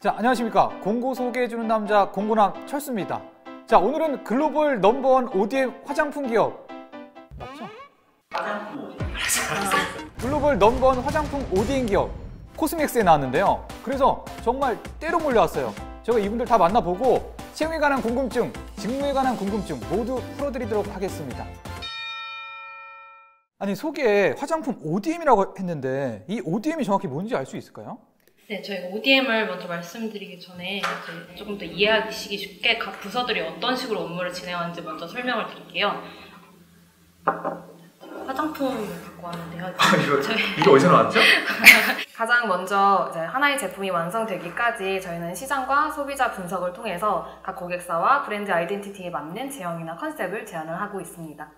자, 안녕하십니까. 공고 소개해주는 남자, 공고남 철수입니다. 자, 오늘은 글로벌 넘버원 ODM 화장품 기업. 맞죠? 글로벌 넘버원 화장품 ODM 기업 코스맥스에 나왔는데요. 그래서 정말 때로 몰려왔어요. 제가 이분들 다 만나보고 채용에 관한 궁금증, 직무에 관한 궁금증 모두 풀어드리도록 하겠습니다. 아니 소개에 화장품 ODM이라고 했는데 이 ODM이 정확히 뭔지 알 수 있을까요? 네, 저희가 ODM을 먼저 말씀드리기 전에 이제 조금 더 이해하기 쉽게 각 부서들이 어떤 식으로 업무를 진행하는지 먼저 설명을 드릴게요. 화장품을 갖고 왔는데요. 아, 이거, 저희 이거 어디서 나왔죠? 가장 먼저 이제 하나의 제품이 완성되기까지 저희는 시장과 소비자 분석을 통해서 각 고객사와 브랜드 아이덴티티에 맞는 제형이나 컨셉을 제안을 하고 있습니다.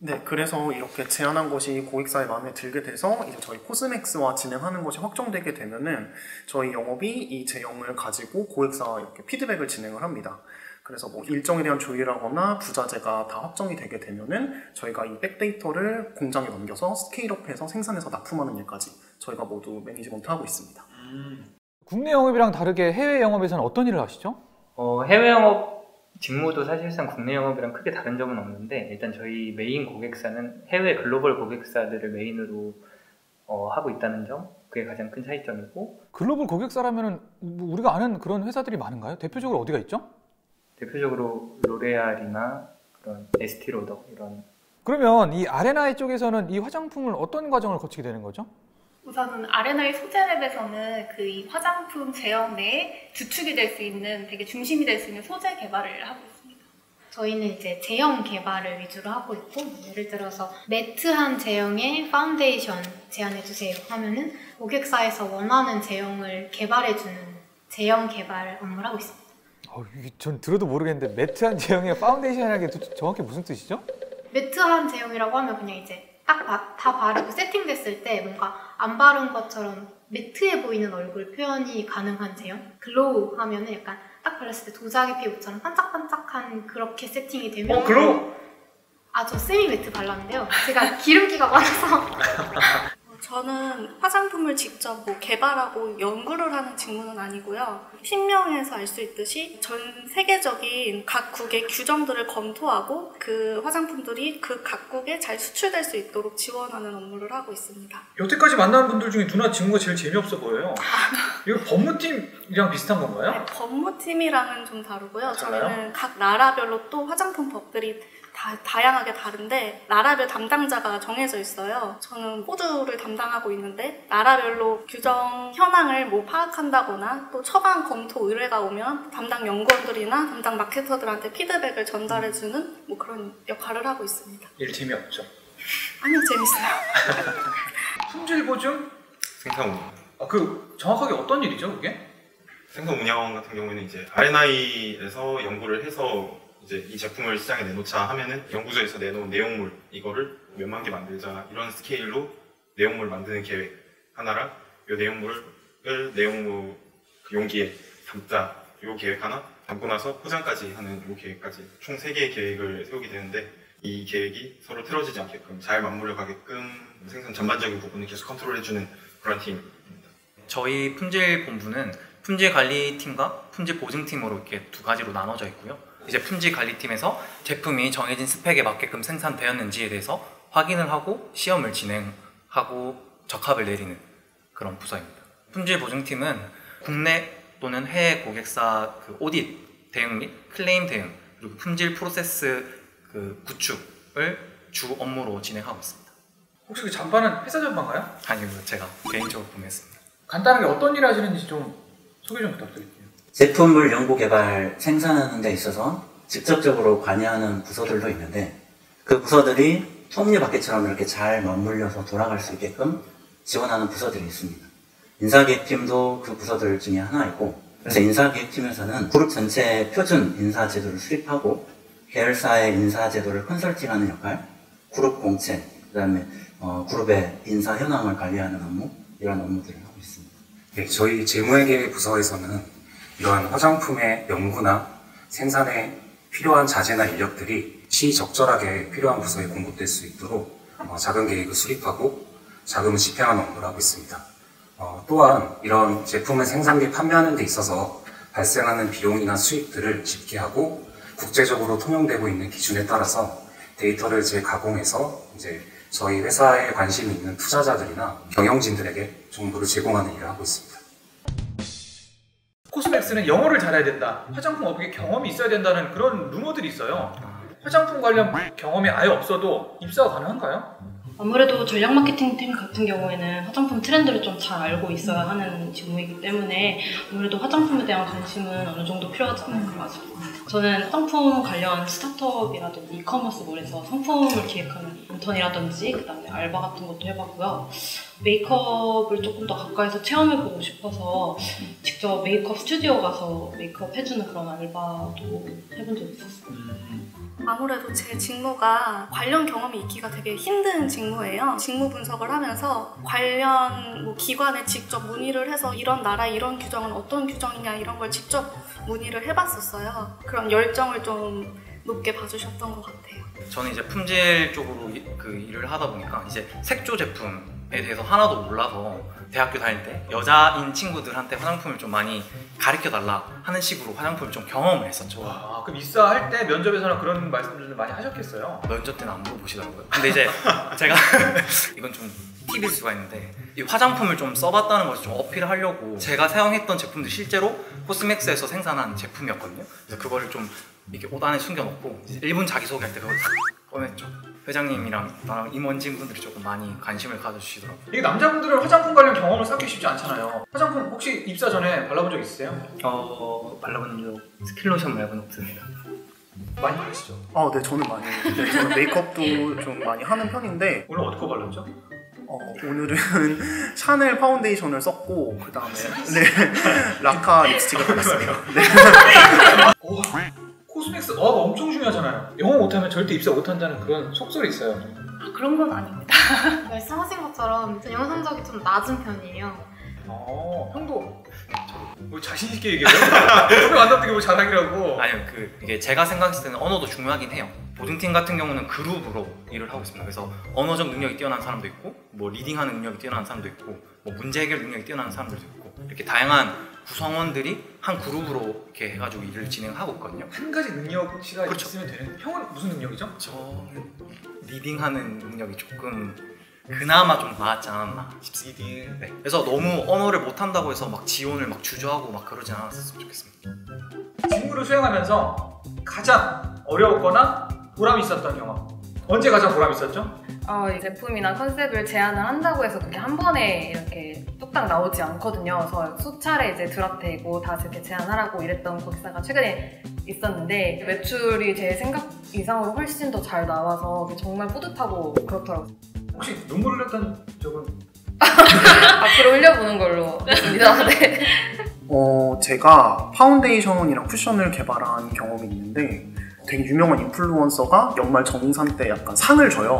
네, 그래서 이렇게 제안한 것이 고객사의 마음에 들게 돼서 이제 저희 코스맥스와 진행하는 것이 확정되게 되면은 저희 영업이 이 제형을 가지고 고객사와 이렇게 피드백을 진행을 합니다. 그래서 뭐 일정에 대한 조율하거나 부자재가 다 확정이 되게 되면은 저희가 이 back data를 공장에 넘겨서 scale-up해서 생산해서 납품하는 일까지 저희가 모두 매니지먼트 하고 있습니다. 국내 영업이랑 다르게 해외 영업에서는 어떤 일을 하시죠? 어, 해외 영업 직무도 사실상 국내 영업이랑 크게 다른 점은 없는데 일단 저희 메인 고객사는 해외 글로벌 고객사들을 메인으로 어, 하고 있다는 점 그게 가장 큰 차이점이고 글로벌 고객사라면은 뭐 우리가 아는 그런 회사들이 많은가요? 대표적으로 어디가 있죠? 대표적으로 로레알이나 그런 에스티로더 이런 그러면 이 아레나이 쪽에서는 이 화장품을 어떤 과정을 거치게 되는 거죠? 우선은 아레나의 소재랩에서는 그 이 화장품 제형 내에 주축이 될 수 있는 되게 중심이 될 수 있는 소재 개발을 하고 있습니다. 저희는 이제 제형 개발을 위주로 하고 있고 예를 들어서 matte한 제형의 파운데이션 제안해 주세요 하면은 고객사에서 원하는 제형을 개발해 주는 제형 개발 업무를 하고 있습니다. 어, 전 들어도 모르겠는데 matte한 제형의 파운데이션이라는 게 도- 정확히 무슨 뜻이죠? matte한 제형이라고 하면 그냥 이제 딱 다 바르고 세팅됐을 때 뭔가 안 바른 것처럼 matte해 보이는 얼굴 표현이 가능한 제형? glow 하면은 약간 딱 발랐을 때 도자기 피부처럼 반짝반짝한 그렇게 세팅이 되면 아, 저 세미 매트 발랐는데요. 제가 기름기가 많아서 저는 화장품을 직접 뭐 개발하고 연구를 하는 직무는 아니고요. 팀명에서 알 수 있듯이 전 세계적인 각국의 규정들을 검토하고 그 화장품들이 그 각국에 잘 수출될 수 있도록 지원하는 업무를 하고 있습니다. 여태까지 만난 분들 중에 누나 직무가 제일 재미없어 보여요. 이거 법무팀이랑 비슷한 건가요? 네, 법무팀이랑은 좀 다르고요. 달라요? 저희는 각 나라별로 또 화장품 법들이 다, 다양하게 다른데 나라별 담당자가 정해져 있어요. 저는 호주를 담당하고 있는데 나라별로 규정 현황을 뭐 파악한다거나 또 처방 검토 의뢰가 오면 담당 연구원들이나 담당 마케터들한테 피드백을 전달해주는 뭐 그런 역할을 하고 있습니다. 일 재미없죠. 아니요, 재밌어요. 품질 보증? 생산 운영. 아, 그 정확하게 어떤 일이죠, 그게? 생산 운영 같은 경우에는 이제 R&I에서 연구를 해서 이제 이 제품을 시장에 내놓자 하면은 연구소에서 내놓은 내용물 이거를 몇만 개 만들자 이런 스케일로 내용물을 만드는 계획 하나랑 이 내용물을 내용물 그 용기에 담자 요 계획 하나 담고 나서 포장까지 하는 요 계획까지 총 3개의 계획을 세우게 되는데 이 계획이 서로 틀어지지 않게끔 잘 맞물려 가게끔 생산 전반적인 부분을 계속 컨트롤해주는 그런 팀입니다. 저희 품질 본부는 품질 관리팀과 품질 보증팀으로 이렇게 두 가지로 나눠져 있고요. 이제 품질 관리팀에서 제품이 정해진 스펙에 맞게끔 생산되었는지에 대해서 확인을 하고 시험을 진행하고 적합을 내리는 그런 부서입니다. 품질 보증팀은 국내 또는 해외 고객사 그 오딧 대응 및 클레임 대응 그리고 품질 프로세스 그 구축을 주 업무로 진행하고 있습니다. 혹시 그 잠바는 회사 잠바인가요? 아니요, 제가 개인적으로 구매했습니다. 간단하게 어떤 일을 하시는지 좀 소개 좀 부탁드릴게요. 제품을 연구 개발 생산하는 데 있어서 직접적으로 관여하는 부서들도 있는데 그 부서들이 톱니바퀴처럼 이렇게 잘 맞물려서 돌아갈 수 있게끔 지원하는 부서들이 있습니다. 인사기획팀도 그 부서들 중에 하나이고 그래서 인사기획팀에서는 그룹 전체 표준 인사 제도를 수립하고 계열사의 인사 제도를 컨설팅하는 역할, 그룹 공채, 그 다음에 어, 그룹의 인사 현황을 관리하는 업무 이런 업무들을 하고 있습니다. 네, 저희 재무회계 부서에서는 이러한 화장품의 연구나 생산에 필요한 자재나 인력들이 시적절하게 필요한 부서에 공급될 수 있도록 어, 자금 계획을 수립하고 자금을 집행하는 업무를 하고 있습니다. 어, 또한 이런 제품을 생산 및 판매하는 데 있어서 발생하는 비용이나 수익들을 집계하고 국제적으로 통용되고 있는 기준에 따라서 데이터를 재가공해서 이제 저희 회사에 관심 있는 투자자들이나 경영진들에게 정보를 제공하는 일을 하고 있습니다. 코스맥스는 영어를 잘해야 된다. 화장품 업계 경험이 있어야 된다는 그런 루머들이 있어요. 화장품 관련 경험이 아예 없어도 입사가 가능한가요? 아무래도 전략 마케팅 팀 같은 경우에는 화장품 트렌드를 좀 잘 알고 있어야 하는 직무이기 때문에 아무래도 화장품에 대한 관심은 어느 정도 필요하지 않을까 싶습니다. 저는 화장품 관련 스타트업이라든지 e-commerce몰에서 상품을 기획하는 인턴이라든지 그다음에 알바 같은 것도 해봤고요. 메이크업을 조금 더 가까이서 체험해보고 싶어서 직접 메이크업 스튜디오 가서 메이크업 해주는 그런 알바도 해본 적이 있었어요. 아무래도 제 직무가 관련 경험이 있기가 되게 힘든 직무예요. 직무 분석을 하면서 관련 뭐 기관에 직접 문의를 해서 이런 나라 이런 규정은 어떤 규정이냐 이런 걸 직접 문의를 해봤었어요. 그런 열정을 좀 높게 봐주셨던 것 같아요. 저는 이제 품질 쪽으로 이- 그 일을 하다 보니까 이제 색조 제품에 대해서 하나도 몰라서 대학교 다닐 때 여자인 친구들한테 화장품을 좀 많이 가르쳐 달라 하는 식으로 화장품을 좀 경험을 했었죠. 아, 그럼 입사 할 때 면접에서는 그런 말씀들을 많이 하셨겠어요? 면접 때는 안 물어보시더라고요. 근데 이제 제가 이건 좀 팁일 수가 있는데 이 화장품을 좀 써봤다는 것을 좀 어필하려고 제가 사용했던 제품도 실제로 코스맥스에서 생산한 제품이었거든요. 그래서 그거를 좀 이렇게 옷 안에 숨겨놓고 이제 1분 자기소개할 때 그걸 탁 꺼냈죠. 회장님이랑 나랑 임원진 분들이 조금 많이 관심을 가져주시더라고요. 이게 남자분들은 화장품 관련 경험을 쌓기 쉽지 않잖아요. 화장품 혹시 입사 전에 발라본 적 있으세요? 어 발라본 적 스킨로션 말고는 없습니다. 많이 바르시죠? 아, 네, 저는 많이. 네, 저는 메이크업도 좀 많이 하는 편인데, 오늘 어떻게 발랐죠? 어, 오늘은 샤넬 파운데이션을 썼고, 그 다음에, 네, 라카 립스틱을 발랐어요. 네. 오, 코스맥스 어가 엄청 중요하잖아요. 영어 못하면 절대 입사 못한다는 그런 속설이 있어요. 아, 그런 건 아닙니다. 말씀하신 것처럼 저 영어 성적이 좀 낮은 편이에요. 어, 형도 뭐 자신 있게 얘기해요? 오늘 만났던 게뭐 자랑이라고. 아니요, 그 이게 제가 생각했을 때는 언어도 중요하긴 해요. 보증팀 같은 경우는 그룹으로 일을 하고 있습니다. 그래서 언어적 능력이 뛰어난 사람도 있고, 뭐 leading하는 능력이 뛰어난 사람도 있고, 뭐 문제 해결 능력이 뛰어난 사람들도 있고, 이렇게 다양한 구성원들이 한 그룹으로 이렇게 해가지고 일을 진행하고 있거든요. 한 가지 능력치가 그렇죠. 있으면 되는. 형은 무슨 능력이죠? 저는 leading하는 능력이 조금 그나마 좀 나았지 않았나 싶습니다. leading. 네. 그래서 너무 언어를 못한다고 해서 막 지원을 막 주저하고 막 그러지 않았으면 좋겠습니다. 직무를 수행하면서 가장 어려웠거나 보람 있었던 경험. 언제 가장 보람 있었죠? 어, 이 제품이나 컨셉을 제안을 한다고 해서 그게 한 번에 이렇게 뚝딱 나오지 않거든요. 그래서 수차례 이제 drop되고 다시 이렇게 제안하라고 이랬던 고객사가 최근에 있었는데 매출이 제 생각 이상으로 훨씬 더 잘 나와서 정말 뿌듯하고 그렇더라고요. 혹시 눈물을 흘렸던 적은 앞으로 흘려보는 걸로 했습니다. 네. 어, 제가 파운데이션이랑 쿠션을 개발한 경험이 있는데 되게 유명한 인플루언서가 연말 정산 때 약간 상을 줘요.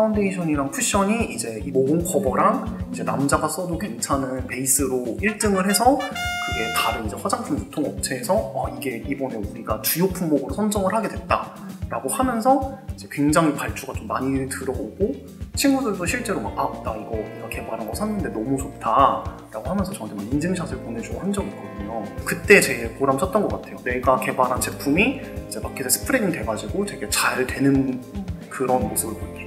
파운데이션이랑 쿠션이 이제 이 모공 커버랑 이제 남자가 써도 괜찮은 베이스로 1등을 해서 그게 다른 이제 화장품 유통 업체에서 어, 이게 이번에 우리가 주요 품목으로 선정을 하게 됐다라고 하면서 이제 굉장히 발주가 좀 많이 들어오고 친구들도 실제로 막 아 나 이거 내가 개발한 거 샀는데 너무 좋다라고 하면서 저한테 막 인증샷을 보내주고 한 적이 있거든요. 그때 제일 보람 찼던 것 같아요. 내가 개발한 제품이 이제 마켓에 스프레딩 돼가지고 되게 잘 되는 그런 모습을 볼 때.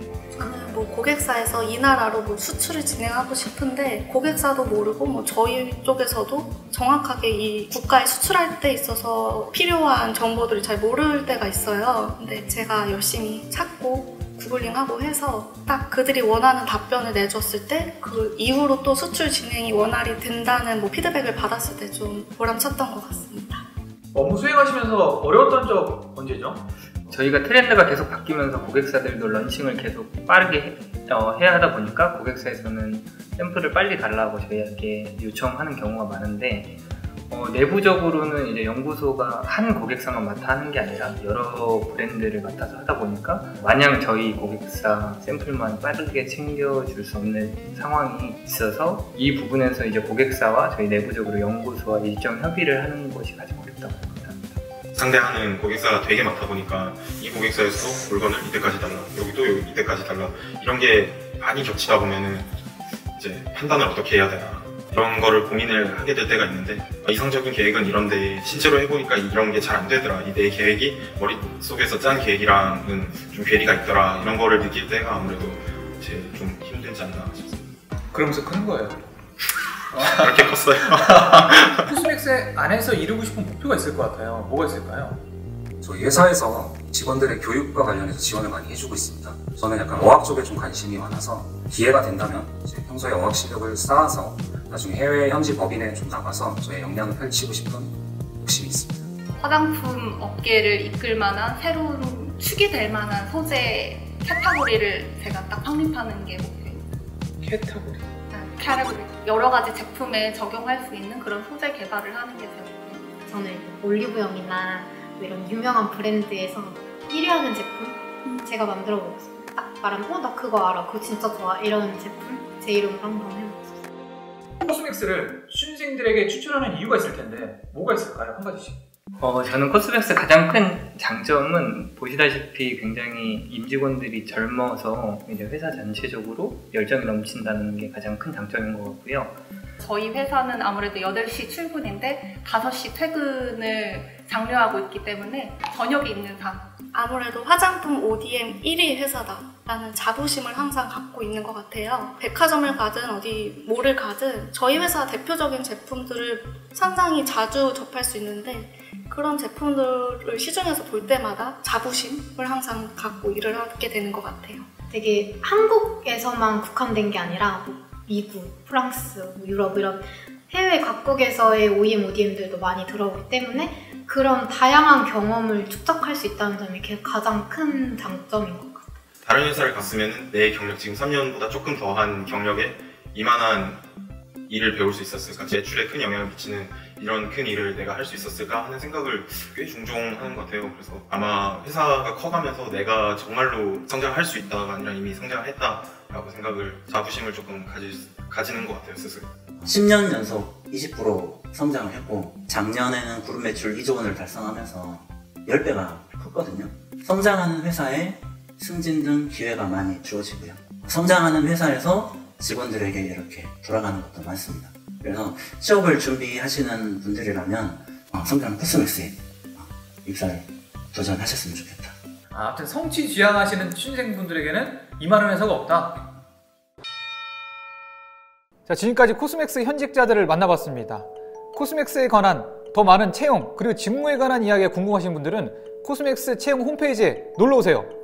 뭐 고객사에서 이 나라로 뭐 수출을 진행하고 싶은데 고객사도 모르고 뭐 저희 쪽에서도 정확하게 이 국가에 수출할 때 있어서 필요한 정보들을 잘 모를 때가 있어요. 근데 제가 열심히 찾고 구글링하고 해서 딱 그들이 원하는 답변을 내줬을 때 그 이후로 또 수출 진행이 원활히 된다는 뭐 피드백을 받았을 때 좀 보람찼던 것 같습니다. 업무 수행하시면서 어려웠던 적 언제죠? 저희가 트렌드가 계속 바뀌면서 고객사들도 런칭을 계속 빠르게 해, 어, 해야 하다 보니까 고객사에서는 샘플을 빨리 달라고 저희에게 요청하는 경우가 많은데 어, 내부적으로는 이제 연구소가 한 고객사만 맡아 하는 게 아니라 여러 브랜드를 맡아서 하다 보니까 마냥 저희 고객사 샘플만 빠르게 챙겨줄 수 없는 상황이 있어서 이 부분에서 이제 고객사와 저희 내부적으로 연구소와 일정 협의를 하는 것이 가장 어렵다고 생각합니다. 상대하는 고객사가 되게 많다 보니까 이 고객사에서 물건을 이때까지 달라 여기도 여기 이때까지 달라 이런 게 많이 겹치다 보면은 이제 판단을 어떻게 해야 되나 그런 거를 고민을 하게 될 때가 있는데 아, 이상적인 계획은 이런데 실제로 해보니까 이런 게 잘 안 되더라. 이 내 계획이 머릿속에서 짠 계획이랑은 좀 괴리가 있더라. 이런 거를 느낄 때가 아무래도 이제 좀 힘들지 않나 싶습니다. 그러면서 크는 거예요. 그렇게 컸어요. 코스맥스 안에서 이루고 싶은 목표가 있을 것 같아요. 뭐가 있을까요? 저희 회사에서 직원들의 교육과 관련해서 지원을 많이 해주고 있습니다. 저는 약간 어학 쪽에 좀 관심이 많아서 기회가 된다면 이제 평소에 어학 실력을 쌓아서 나중에 해외 현지 법인에 좀 나가서 저의 역량을 펼치고 싶은 욕심이 있습니다. 화장품 업계를 이끌 만한 새로운 축이 될 만한 소재 캐타고리를 제가 딱 확립하는 게 목표입니다. 카테고리. 네, 카테고리. 여러 가지 제품에 적용할 수 있는 그런 소재 개발을 하는 게제 목표입니다. 저는 올리브영이나 뭐 이런 유명한 브랜드에서 1위 하는 제품 제가 만들어 보고 싶어요. 딱 말하면 어 나 그거 알아 그거 진짜 좋아 이런 제품 제 이름으로 한번 해보고 싶어요. 코스맥스를 신생들에게 추천하는 이유가 있을 텐데 뭐가 있을까요? 한 가지씩. 어, 저는 코스맥스 가장 큰 장점은 보시다시피 굉장히 임직원들이 젊어서 이제 회사 전체적으로 열정이 넘친다는 게 가장 큰 장점인 것 같고요. 저희 회사는 아무래도 8시 출근인데 5시 퇴근을 장려하고 있기 때문에 저녁이 있는 삶. 아무래도 화장품 ODM 1위 회사다라는 자부심을 항상 갖고 있는 것 같아요. 백화점을 가든 어디 몰을 가든 저희 회사 대표적인 제품들을 상당히 자주 접할 수 있는데 그런 제품들을 시중에서 볼 때마다 자부심을 항상 갖고 일을 하게 되는 것 같아요. 되게 한국에서만 국한된 게 아니라 뭐 미국, 프랑스, 뭐 유럽 이런 해외 각국에서의 OEM, ODM들도 많이 들어오기 때문에 그런 다양한 경험을 축적할 수 있다는 점이 게- 가장 큰 장점인 것 같아요. 다른 회사를 갔으면 내 경력 지금 3년보다 조금 더한 경력에 이만한 일을 배울 수 있었을까? 제출에 큰 영향을 미치는 이런 큰 일을 내가 할 수 있었을까 하는 생각을 꽤 종종 하는 것 같아요. 그래서 아마 회사가 커가면서 내가 정말로 성장할 수 있다가 아니라 이미 성장을 했다라고 생각을 자부심을 조금 가지, 가지는 것 같아요, 스스로. 10년 연속 20% 성장을 했고 작년에는 그룹 매출 2조 원을 달성하면서 10배가 컸거든요. 성장하는 회사에 승진 등 기회가 많이 주어지고요. 성장하는 회사에서 직원들에게 이렇게 돌아가는 것도 많습니다. 그래서 취업을 준비하시는 분들이라면 어, 성장 코스맥스에 어, 입사를 도전하셨으면 좋겠다. 아, 아무튼 성취 지향하시는 취준생분들에게는 이만한 회사가 없다. 자, 지금까지 코스맥스 현직자들을 만나봤습니다. 코스맥스에 관한 더 많은 채용 그리고 직무에 관한 이야기가 궁금하신 분들은 코스맥스 채용 홈페이지에 놀러 오세요.